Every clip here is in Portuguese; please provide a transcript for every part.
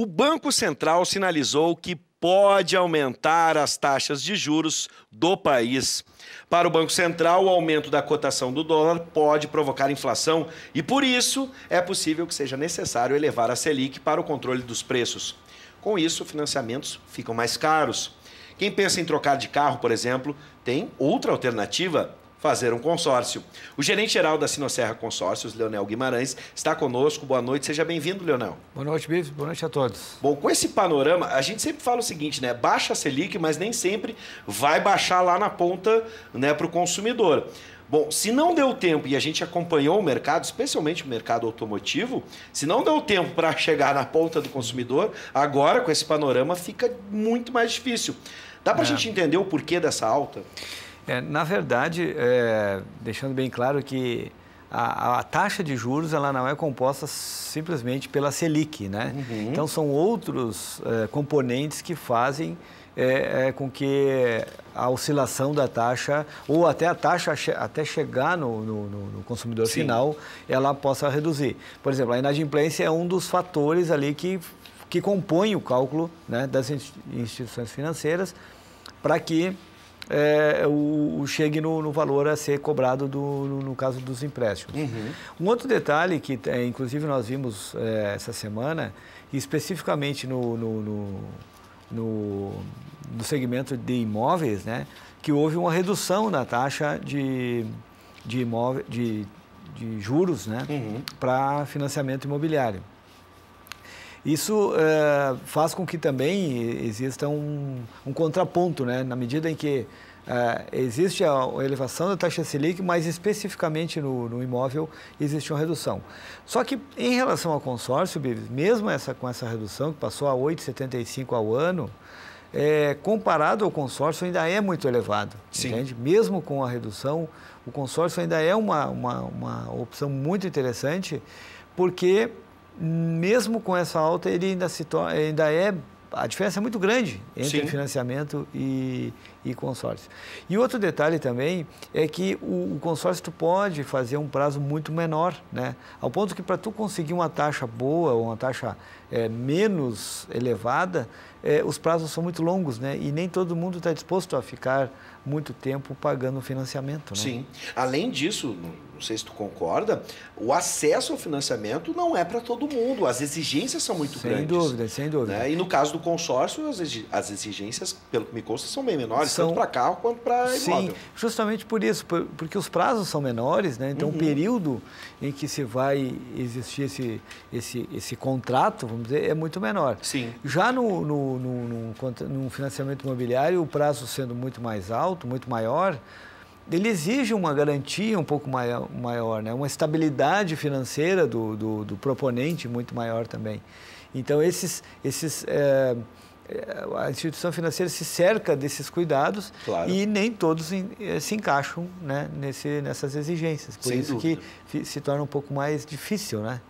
O Banco Central sinalizou que pode aumentar as taxas de juros do país. Para o Banco Central, o aumento da cotação do dólar pode provocar inflação e, por isso, é possível que seja necessário elevar a Selic para o controle dos preços. Com isso, financiamentos ficam mais caros. Quem pensa em trocar de carro, por exemplo, tem outra alternativa fazer um consórcio. O gerente-geral da Sinosserra Consórcios, Leonel Guimarães, está conosco. Boa noite, seja bem-vindo, Leonel. Boa noite, Bives. Boa noite a todos. Bom, com esse panorama, a gente sempre fala o seguinte, né? Baixa a Selic, mas nem sempre vai baixar lá na ponta né, para o consumidor. Bom, se não deu tempo e a gente acompanhou o mercado, especialmente o mercado automotivo, se não deu tempo para chegar na ponta do consumidor, agora com esse panorama fica muito mais difícil. Dá para a é. gente entender o porquê dessa alta? É, na verdade, é, deixando bem claro que a, a, taxa de juros ela não é composta simplesmente pela Selic, né? Uhum. Então são outros é, componentes que fazem é, é, com que a oscilação da taxa ou até a taxa até chegar no, no, no consumidor Sim. final ela possa reduzir. Por exemplo, a inadimplência é um dos fatores ali que que compõe o cálculo né, das instituições financeiras para que é, o, o, chegue no, no, valor a ser cobrado do, no, no caso dos empréstimos. Uhum. Um outro detalhe que, é, inclusive, nós vimos é, essa semana, especificamente no, no, no, no, segmento de imóveis, né, que houve uma redução na taxa de, de, imóvel, de, de juros né, uhum. para financiamento imobiliário. Isso é, faz com que também exista um, um contraponto, né? na medida em que é, existe a elevação da taxa Selic, mas especificamente no, no, imóvel existe uma redução. Só que em relação ao consórcio, mesmo essa, com essa redução, que passou a 8,75 ao ano, é, comparado ao consórcio ainda é muito elevado. Sim. Entende? Mesmo com a redução, o consórcio ainda é uma, uma, uma opção muito interessante, porque mesmo com essa alta, ele ainda, se torna, ainda é. A diferença é muito grande entre Sim. financiamento e, e consórcio. E outro detalhe também é que o, o, consórcio tu pode fazer um prazo muito menor, né? Ao ponto que para tu conseguir uma taxa boa ou uma taxa é, menos elevada, é, os prazos são muito longos, né? E nem todo mundo está disposto a ficar muito tempo pagando financiamento, né? Sim. Além disso, não sei se tu concorda, o acesso ao financiamento não é para todo mundo. As exigências são muito sem grandes. Sem dúvida, sem dúvida. Né? E no caso do consórcio, as exigências, pelo que me consta, são bem menores, são... tanto para carro quanto para imóvel. Sim, justamente por isso, porque os prazos são menores, né? Então, uhum. o período em que se vai existir esse, esse, esse contrato, vamos dizer, é muito menor. Sim. Já no, no, no, no, no financiamento imobiliário, o prazo sendo muito mais alto, muito maior, ele exige uma garantia um pouco maior, maior né? uma estabilidade financeira do, do, do, proponente muito maior também. Então, esses, esses, é, a instituição financeira se cerca desses cuidados claro. e nem todos eh, se encaixam né, nesse, nessas exigências. Por Sem isso dúvida. que se torna um pouco mais difícil, né?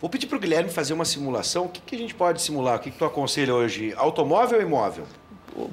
Vou pedir para o Guilherme fazer uma simulação. O que, que a gente pode simular? O que, que tu aconselha hoje? Automóvel ou imóvel?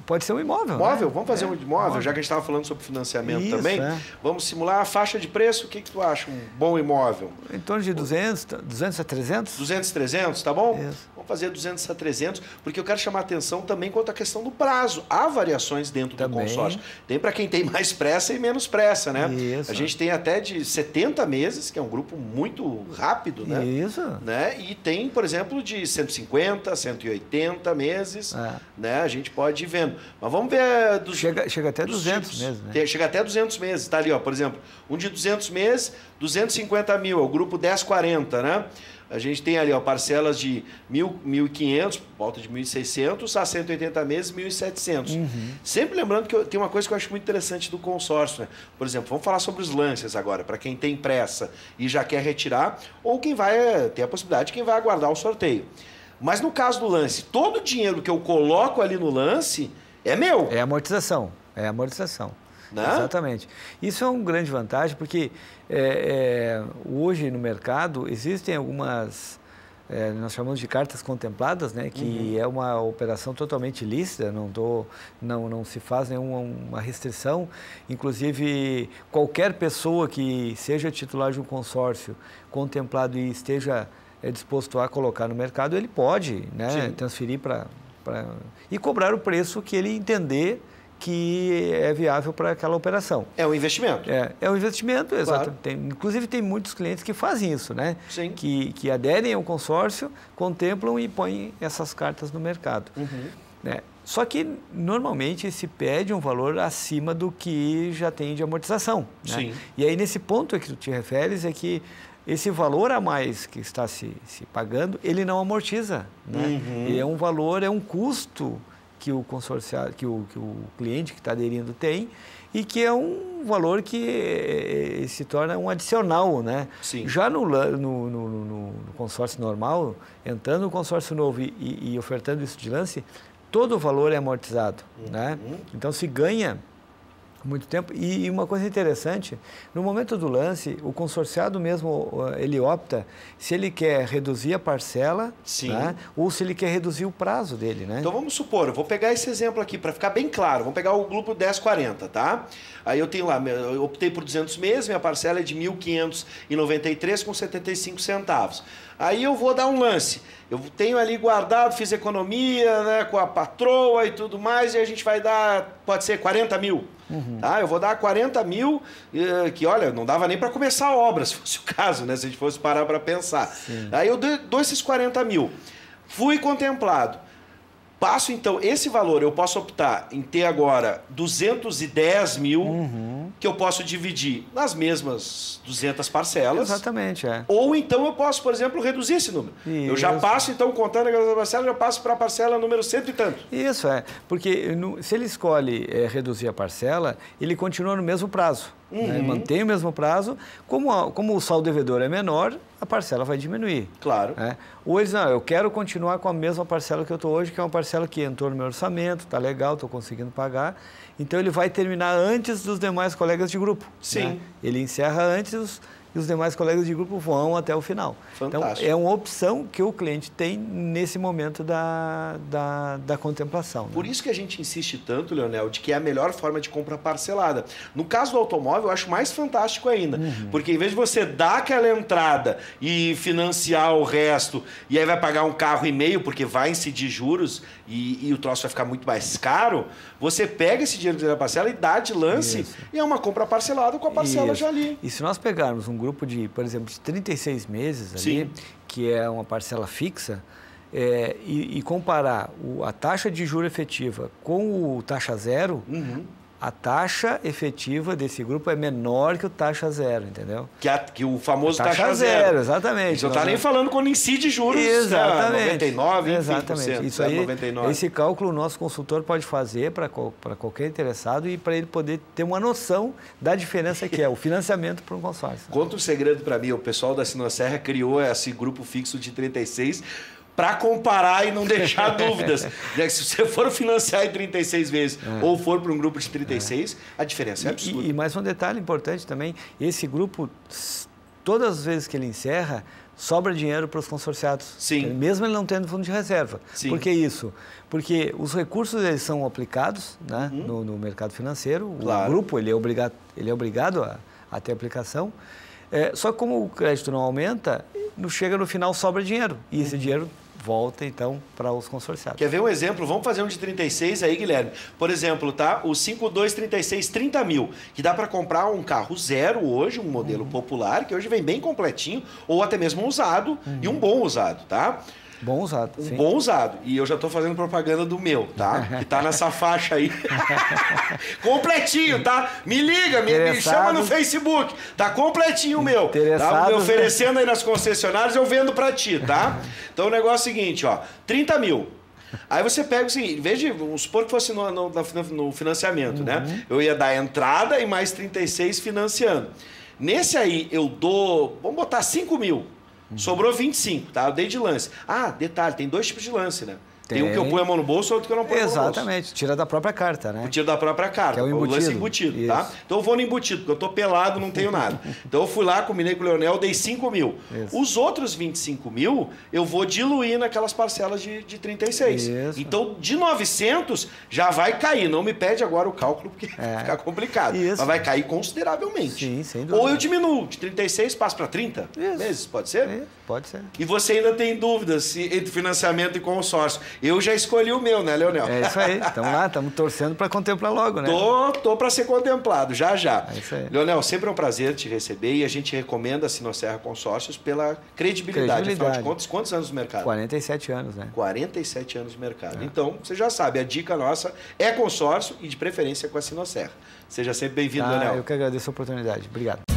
Pode ser um imóvel. Imóvel? Né? Vamos fazer é, um imóvel, já que a gente estava falando sobre financiamento Isso, também. É. Vamos simular a faixa de preço. O que, que tu acha um bom imóvel? Em torno de 200, 200 a 300. 200 a 300, tá bom? Isso. Fazer 200 a 300, porque eu quero chamar atenção também quanto à questão do prazo. Há variações dentro também. do consórcio. Tem para quem tem mais pressa e menos pressa, né? Isso. A gente tem até de 70 meses, que é um grupo muito rápido, né? Isso. Né? E tem, por exemplo, de 150, 180 meses, é. né? A gente pode ir vendo. Mas vamos ver dos Chega, chega até dos 200 tipos. meses, né? Chega até 200 meses, tá ali, ó, por exemplo, um de 200 meses, 250 mil, é o grupo 1040, né? A gente tem ali ó, parcelas de 1.500, volta de 1.600 a 180 meses, 1.700. Uhum. Sempre lembrando que eu, tem uma coisa que eu acho muito interessante do consórcio. Né? Por exemplo, vamos falar sobre os lances agora, para quem tem pressa e já quer retirar, ou quem vai eh, ter a possibilidade, quem vai aguardar o sorteio. Mas no caso do lance, todo o dinheiro que eu coloco ali no lance é meu. É amortização. É amortização. Né? Exatamente. Isso é uma grande vantagem, porque é, é, hoje no mercado existem algumas, é, nós chamamos de cartas contempladas, né, que uhum. é uma operação totalmente lícita, não, tô, não, não se faz nenhuma restrição. Inclusive, qualquer pessoa que seja titular de um consórcio contemplado e esteja é disposto a colocar no mercado, ele pode né, transferir para. e cobrar o preço que ele entender que é viável para aquela operação. É um investimento. É, é um investimento, claro. exato. Tem, inclusive tem muitos clientes que fazem isso, né? Sim. Que, que aderem ao consórcio, contemplam e põem essas cartas no mercado. Uhum. Né? Só que normalmente se pede um valor acima do que já tem de amortização. Né? Sim. E aí nesse ponto a que tu te referes é que esse valor a mais que está se, se pagando, ele não amortiza. Né? Uhum. é um valor, é um custo que o consorciado, que o, que o cliente que está aderindo tem e que é um valor que é, se torna um adicional, né? Sim. Já no, no, no, no, consórcio normal, entrando no consórcio novo e, e, ofertando isso de lance, todo o valor é amortizado, uhum. né? Então se ganha muito tempo. E, uma coisa interessante, no momento do lance, o consorciado mesmo, ele opta se ele quer reduzir a parcela né, ou se ele quer reduzir o prazo dele, né? Então vamos supor, eu vou pegar esse exemplo aqui para ficar bem claro. Vamos pegar o grupo 1040, tá? Aí eu tenho lá, eu optei por 200 meses, minha parcela é de 1.593 com 75 centavos. Aí eu vou dar um lance. Eu tenho ali guardado, fiz economia né, com a patroa e tudo mais, e a gente vai dar, pode ser 40 mil. Uhum. Tá? Eu vou dar 40 mil, eh, que olha, não dava nem para começar a obra, se fosse o caso, né? Se a gente fosse parar para pensar. Sim. Aí eu dou esses 40 mil. Fui contemplado. Passo então esse valor, eu posso optar em ter agora 210 mil uhum. Que eu posso dividir nas mesmas 200 parcelas. Exatamente, é. Ou então eu posso, por exemplo, reduzir esse número. Isso. Eu já passo, então, contando aquelas parcelas, já passo para a parcela número cento e tanto. Isso, é. Porque se ele escolhe é, reduzir a parcela, ele continua no mesmo prazo. Né? Uhum. Né? Mantém o mesmo prazo. Como, a, como o saldo devedor é menor, a parcela vai diminuir. Claro. Né? Ou eles, não, eu quero continuar com a mesma parcela que eu estou hoje, que é uma parcela que entrou no meu orçamento, está legal, estou conseguindo pagar. Então ele vai terminar antes dos demais colegas de grupo. Sim. Né? Ele encerra antes os e os demais colegas de grupo vão até o final. Fantástico. Então, é uma opção que o cliente tem nesse momento da, da, da contemplação. Né? Por isso que a gente insiste tanto, Leonel, de que é a melhor forma de compra parcelada. No caso do automóvel, eu acho mais fantástico ainda. Uhum. Porque em vez de você dar aquela entrada e financiar o resto, e aí vai pagar um carro e meio, porque vai incidir juros e, e o troço vai ficar muito mais caro, você pega esse dinheiro da parcela e dá de lance, isso. e é uma compra parcelada com a parcela isso. já ali. E se nós pegarmos um grupo grupo de, por exemplo, de 36 meses ali, Sim. que é uma parcela fixa, é, e, e, comparar o, a taxa de juro efetiva com o taxa zero, uhum a taxa efetiva desse grupo é menor que o taxa zero, entendeu? Que, a, que o famoso taxa, taxa zero. zero. exatamente. Não está nem falando quando incide juros exatamente. Né, 99, exatamente. Enfim, Isso aí, 99. esse cálculo o nosso consultor pode fazer para qualquer interessado e para ele poder ter uma noção da diferença que é o financiamento para um consórcio. Conta um segredo para mim, o pessoal da Sinosserra criou esse grupo fixo de 36 para comparar e não deixar dúvidas. Né, se você for financiar em 36 vezes é. ou for para um grupo de 36, é. a diferença é absurda. E, e, mais um detalhe importante também, esse grupo, todas as vezes que ele encerra, sobra dinheiro para os consorciados. Sim. Mesmo ele não tendo fundo de reserva. Sim. Por que isso? Porque os recursos eles são aplicados né, uhum. no, no, mercado financeiro. Claro. O grupo ele é obrigado, ele é obrigado a, a ter aplicação. É, só que como o crédito não aumenta, chega no final sobra dinheiro. E esse dinheiro volta então para os consorciados. Quer ver um exemplo? Vamos fazer um de 36 aí, Guilherme. Por exemplo, tá? O 5236, 30 mil, que dá para comprar um carro zero hoje, um modelo uhum. popular, que hoje vem bem completinho, ou até mesmo um usado, uhum. e um bom usado, tá? Bom usado. Um sim. bom usado. E eu já estou fazendo propaganda do meu, tá? Que tá nessa faixa aí. completinho, tá? Me liga, me, me, chama no Facebook. Tá completinho o meu. Tá? Me oferecendo aí nas concessionárias, eu vendo para ti, tá? Então o negócio é o seguinte, ó. 30 mil. Aí você pega o seguinte, de, vamos supor que fosse no, no, no financiamento, né? uhum. né? Eu ia dar entrada e mais 36 financiando. Nesse aí eu dou, vamos botar 5 mil. Sobrou 25, tá? Eu dei de lance. Ah, detalhe, tem dois tipos de lance, né? Tem, um que eu ponho a mão no bolso, outro que eu não ponho Exatamente, tira da própria carta, né? Tira da própria carta. Que é o embutido. lance embutido, tá? Então eu vou no embutido, porque eu tô pelado, não tenho nada. então eu fui lá, combinei com o Leonel, dei 5 mil. Isso. Os outros 25 mil, eu vou diluir naquelas parcelas de, de 36. Isso. Então, de 900, já vai cair. Não me pede agora o cálculo, porque É. vai ficar complicado. Isso. Mas vai cair consideravelmente. Sim, sem dúvida. Ou eu diminuo, de 36 passo para 30 Isso. meses, pode ser? É, Pode ser. E você ainda tem dúvidas se, entre financiamento e consórcio. Eu já escolhi o meu, né, Leonel? É isso aí. Estamos lá, estamos torcendo para contemplar logo, né? Tô, tô para ser contemplado, já já. É isso aí. Leonel, sempre é um prazer te receber e a gente recomenda a Sinosserra Consórcios pela credibilidade. Afinal de Credibilidade. contas, quantos anos no mercado? 47 anos, né? 47 anos no É. mercado. Então, você já sabe, a dica nossa é consórcio e de preferência com a Sinosserra. Seja sempre bem-vindo, Ah, Leonel. eu que agradeço a oportunidade. Obrigado.